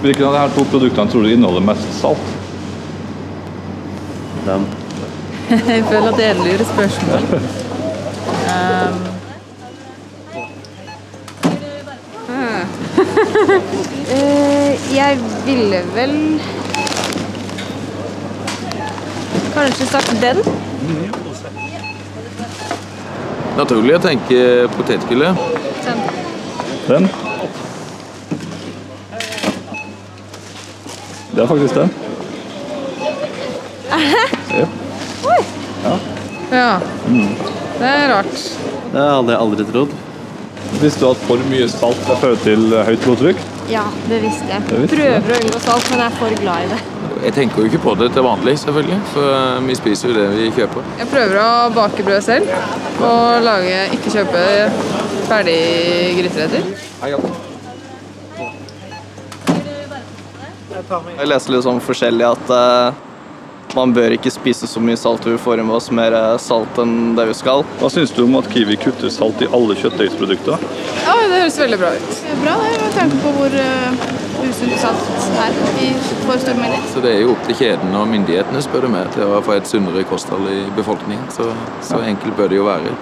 Hvilken av de her to produktene tror du inneholder mest salt? Den. Jeg føler at det er et lurespørsmål. Um, Eh, jeg ville vel Kanskje sagt den? Naturlig å tenke Den. Den? Det er faktisk den. Ja. ja. Det er rart. Det hadde jeg aldri trodd. Visste du at for mye salt det fører til høyt blodtrykk? Ja, det visste jeg. Det visste Prøver å unngå salt, men jeg er for glad i det. Jeg tenker jo ikke på det til vanlig, selvfølgelig, for eh, vi spiser jo det vi kjøper. Jeg prøver å bake brød selv og lage, ikke kjøpe ferdig gryteretter. Jeg leser litt sånn forskjellig at uh, man bør ikke spise så mye salt. Vi får i oss mer eh, salt enn det vi skal. Hva syns du om at Kiwi kutter salt i alle kjøttdeigsprodukter? Ja, det høres veldig bra ut. Det er bra det, med tanke på hvor uh, usunt salt er i for stor mengder. Så det er jo opp til kjeden og myndighetene, spør du meg, til å få et sunnere kosthold i befolkningen. Så, så enkelt bør det jo være.